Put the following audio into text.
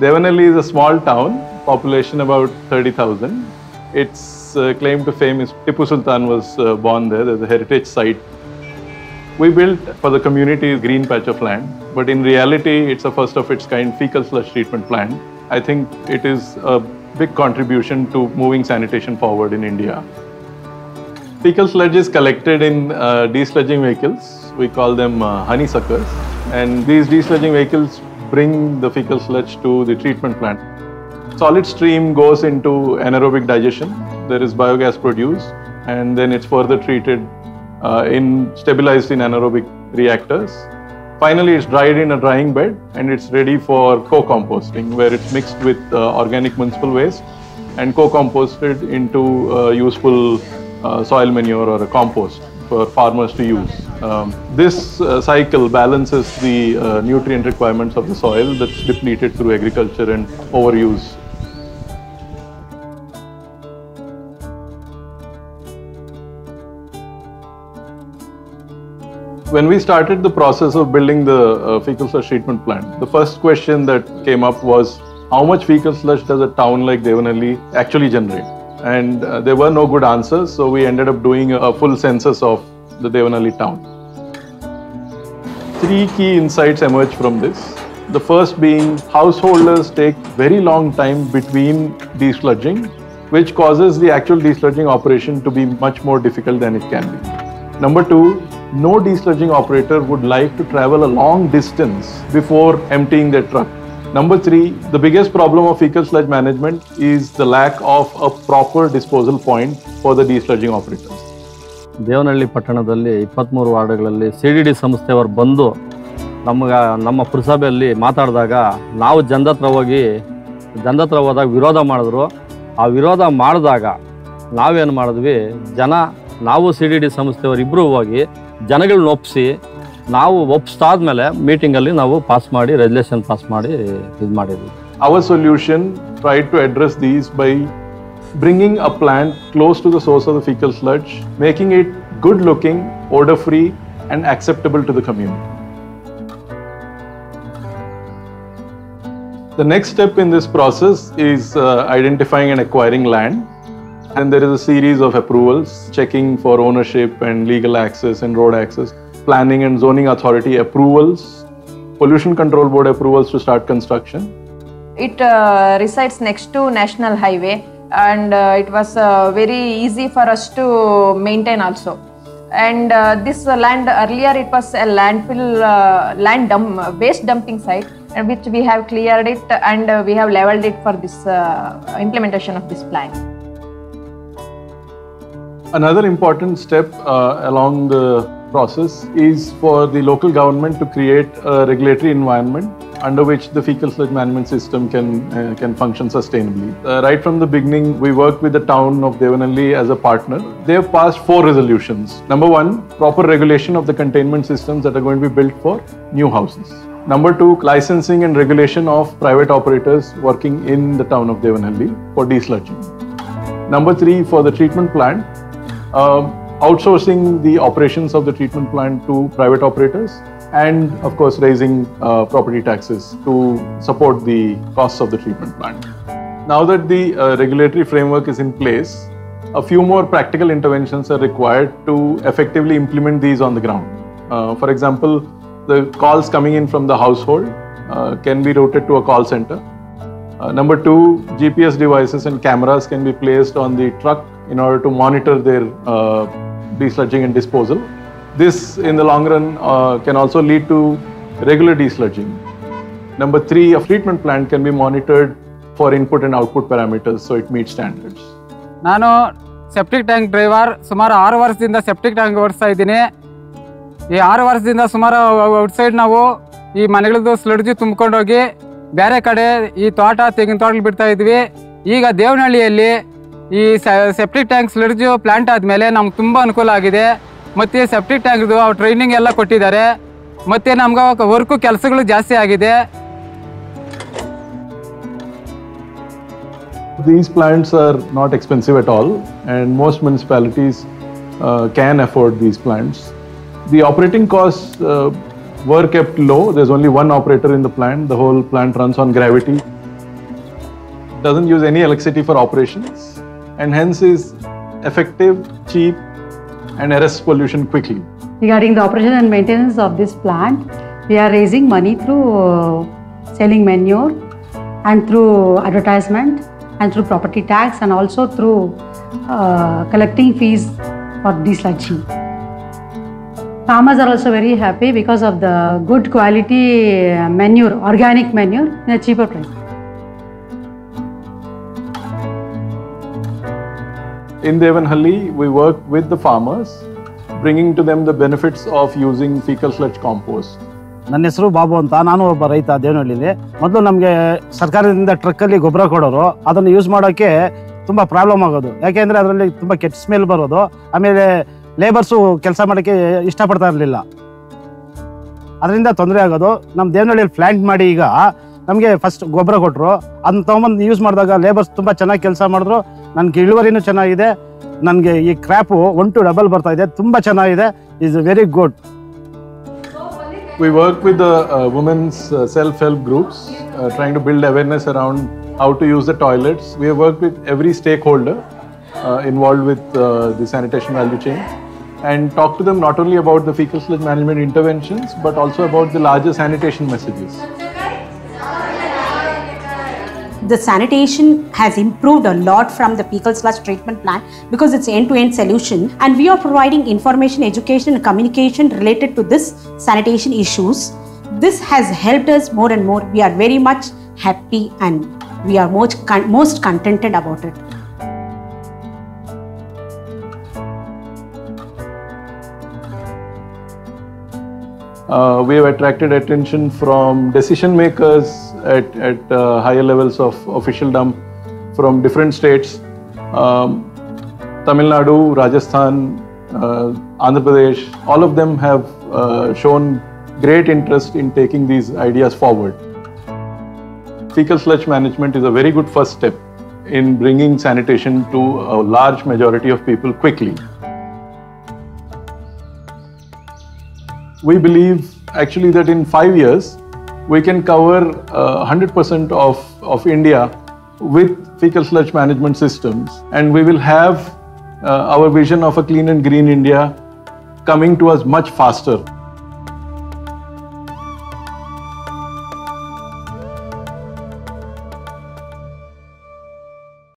Devanahalli is a small town, population about 30,000. Its uh, claim to fame is Tipu Sultan was uh, born there. There's a heritage site. We built for the community a green patch of land, but in reality, it's a first of its kind fecal sludge treatment plant. I think it is a big contribution to moving sanitation forward in India. Fecal sludge is collected in uh, desludging vehicles. We call them uh, honeysuckers. And these desludging vehicles bring the fecal sludge to the treatment plant. Solid stream goes into anaerobic digestion. There is biogas produced, and then it's further treated uh, in stabilized in anaerobic reactors. Finally, it's dried in a drying bed and it's ready for co-composting, where it's mixed with uh, organic municipal waste and co-composted into uh, useful uh, soil manure or a compost for farmers to use. Um, this uh, cycle balances the uh, nutrient requirements of the soil that's depleted through agriculture and overuse. When we started the process of building the uh, fecal sludge treatment plant, the first question that came up was how much fecal sludge does a town like Devanahalli actually generate? And uh, there were no good answers, so we ended up doing a full census of the Devanahalli town. Three key insights emerged from this. The first being householders take very long time between desludging, which causes the actual desludging operation to be much more difficult than it can be. Number two, no desludging operator would like to travel a long distance before emptying their truck. Number three, the biggest problem of fecal sludge management is the lack of a proper disposal point for the desludging operators. Devanahalli ಪಟ್ಟಣದಲ್ಲಿ ಇಪ್ಪತ್ತ್ಮೂರು ವಾರ್ಡ್ಗಳಲ್ಲಿ C D D ಸಂಸ್ಥೆಯವರು ಬಂದು ನಮಗೆ ನಮ್ಮ ಪುರಸಭೆಯಲ್ಲಿ ಮಾತಾಡಿದಾಗ ನಾವು ಜನದತ್ರ ಹೋಗಿ ಜಂದತ್ರ ಹೋದಾಗ ವಿರೋಧ ಮಾಡಿದ್ರು ಆ ವಿರೋಧ ಮಾಡಿದಾಗ ನಾವೇನು ಮಾಡಿದ್ವಿ ಜನ ನಾವು ಸಿ ಡಿ ಡಿ ಸಂಸ್ಥೆಯವರು ಇಬ್ಬರು ಹೋಗಿ ಜನಗಳನ್ನ ಒಪ್ಪಿಸಿ ನಾವು ಒಪ್ಪಿಸಾದ್ಮೇಲೆ ಮೀಟಿಂಗಲ್ಲಿ ನಾವು ಪಾಸ್ ಮಾಡಿ ರೆಜುಲೇಷನ್ ಪಾಸ್ ಮಾಡಿ ಇದು ಮಾಡಿದ್ವಿ Our solution tried to address these by bringing a plant close to the source of the fecal sludge, making it good looking, odor free, and acceptable to the community. The next step in this process is uh, identifying and acquiring land. And there is a series of approvals, checking for ownership and legal access and road access, planning and zoning authority approvals, pollution control board approvals to start construction, It uh, resides next to National Highway and uh, it was uh, very easy for us to maintain also. And uh, this land earlier it was a landfill uh, land dump, waste dumping site and which we have cleared it and uh, we have leveled it for this uh, implementation of this plan. Another important step uh, along the process is for the local government to create a regulatory environment under which the fecal sludge management system can uh, can function sustainably. Uh, right from the beginning, we worked with the town of Devanahalli as a partner. They have passed four resolutions. Number one, proper regulation of the containment systems that are going to be built for new houses. Number two, licensing and regulation of private operators working in the town of Devanahalli for desludging. Number three, for the treatment plant, um, outsourcing the operations of the treatment plant to private operators and of course raising uh, property taxes to support the costs of the treatment plant. Now that the uh, regulatory framework is in place, a few more practical interventions are required to effectively implement these on the ground. Uh, for example, the calls coming in from the household uh, can be routed to a call center. Uh, number two, GPS devices and cameras can be placed on the truck in order to monitor their uh, desludging and disposal. This, in the long run, uh, can also lead to regular desludging. Number three, a treatment plant can be monitored for input and output parameters so it meets standards. ನಾನು septic tank driver ಸುಮಾರು ಆರು ವರ್ಷದಿಂದ septic tank ಓಡಿಸ್ತಾ ಇದ್ದೀನಿ ಈ ಆರು ವರ್ಷದಿಂದ ಸುಮಾರು ಔಟ್ಸೈಡ್ ನಾವು ಈ ಮನೆಗಳದ್ದು ಸ್ಲಡ್ಜಿ ತುಂಬ್ಕೊಂಡೋಗಿ ಬೇರೆ ಕಡೆ ಈ ತೋಟ ತೆಂಗಿನ ತೋಟಗಳು ಬಿಡ್ತಾ ಇದ್ವಿ ಈಗ ದೇವನಹಳ್ಳಿಯಲ್ಲಿ ಈ ಸೆಪ್ಟಿಕ್ ಟ್ಯಾಂಕ್ ಸ್ಲಡ್ಜು ಪ್ಲಾಂಟ್ ಆದಮೇಲೆ ನಮ್ಗೆ ತುಂಬ ಅನುಕೂಲ ಆಗಿದೆ ಮತ್ತು ಸೆಪ್ಟಿಕ್ ಟ್ಯಾಂಕ್ದು ಟ್ರೈನಿಂಗ್ ಎಲ್ಲ ಕೊಟ್ಟಿದ್ದಾರೆ ಮತ್ತು ನಮ್ಗೆ ವರ್ಕು ಕೆಲಸಗಳು ಜಾಸ್ತಿ ಆಗಿದೆ These plants are not expensive at all, and most municipalities uh, can afford these plants. The operating costs uh, were kept low. There's only one operator in the plant. The whole plant runs on gravity. doesn't use any electricity for operations, And hence is effective, cheap, and arrests pollution quickly. Regarding the operation and maintenance of this plant, we are raising money through uh, selling manure and through advertisement and through property tax and also through uh, collecting fees for desludging. Farmers are also very happy because of the good quality uh, manure, organic manure in a cheaper price. In Devanhalli, we work with the farmers, bringing to them the benefits of using fecal sludge compost. ನನ್ನ ಹೆಸರು ಬಾಬು ಅಂತ. ನಾನು ಒಬ್ಬ ರೈತ ದೇವನಹಳ್ಳಿಲಿ. ಮೊದಲು ನಮಗೆ ಸರ್ಕಾರದಿಂದ ಟ್ರಕ್ಕಲ್ಲಿ ಗೊಬ್ಬರ ಕೊಡೋರು. ಅದನ್ನು ಯೂಸ್ ಮಾಡೋಕ್ಕೆ ತುಂಬ ಪ್ರಾಬ್ಲಮ್ ಆಗೋದು. ಯಾಕೆಂದರೆ ಅದರಲ್ಲಿ ತುಂಬ ಕೆಟ್ಟ ಸ್ಮೆಲ್ ಬರೋದು. ಆಮೇಲೆ ಲೇಬರ್ಸು ಕೆಲಸ ಮಾಡೋಕ್ಕೆ ಇಷ್ಟಪಡ್ತಾ ಇರಲಿಲ್ಲ. ಅದರಿಂದ ತೊಂದರೆ ಆಗೋದು. ನಮ್ಮ ದೇವನಹಳ್ಳಿಯಲ್ಲಿ ಪ್ಲ್ಯಾಂಟ್ ಮಾಡಿ ಈಗ ನಮಗೆ ಫಸ್ಟ್ ಗೊಬ್ಬರ ಕೊಟ್ಟರು ಅದನ್ನ ತೊಗೊಂಬಂದು ಯೂಸ್ ಮಾಡಿದಾಗ ಲೇಬರ್ಸ್ ತುಂಬ ಚೆನ್ನಾಗಿ ಕೆಲಸ ಮಾಡಿದ್ರು. ನನ್ಗೆ ಇಳುವರಿನೂ ಚೆನ್ನಾಗಿದೆ. ನನಗೆ ಈ ಕ್ರ್ಯಾಪು ಒನ್ ಟು ಡಬಲ್ ಬರ್ತಾ ಇದೆ. ತುಂಬ ಚೆನ್ನಾಗಿದೆ. Is very good. We work with women's self help groups trying to build awareness around how to use the toilets we work with every stakeholder involve with the sanitation value chain and talk to them not only about the fecal sludge management interventions, but also about the larger sanitation messages. The sanitation has improved a lot from the fecal sludge treatment plant because it's end-to-end solution. And we are providing information education and communication related to this sanitation issues. This has helped us more and more. We are very much happy and we are most, con- most contented about it. Uh, we have attracted attention from decision makers at, at uh, higher levels of officialdom from different states. Um, Tamil Nadu, Rajasthan, uh, Andhra Pradesh, all of them have uh, shown great interest in taking these ideas forward. Fecal sludge management is a very good first step in bringing sanitation to a large majority of people quickly. we believe actually that in five years we can cover uh, 100% of, of India with fecal sludge management systems and we will have uh, our vision of a clean and green India coming to us much faster.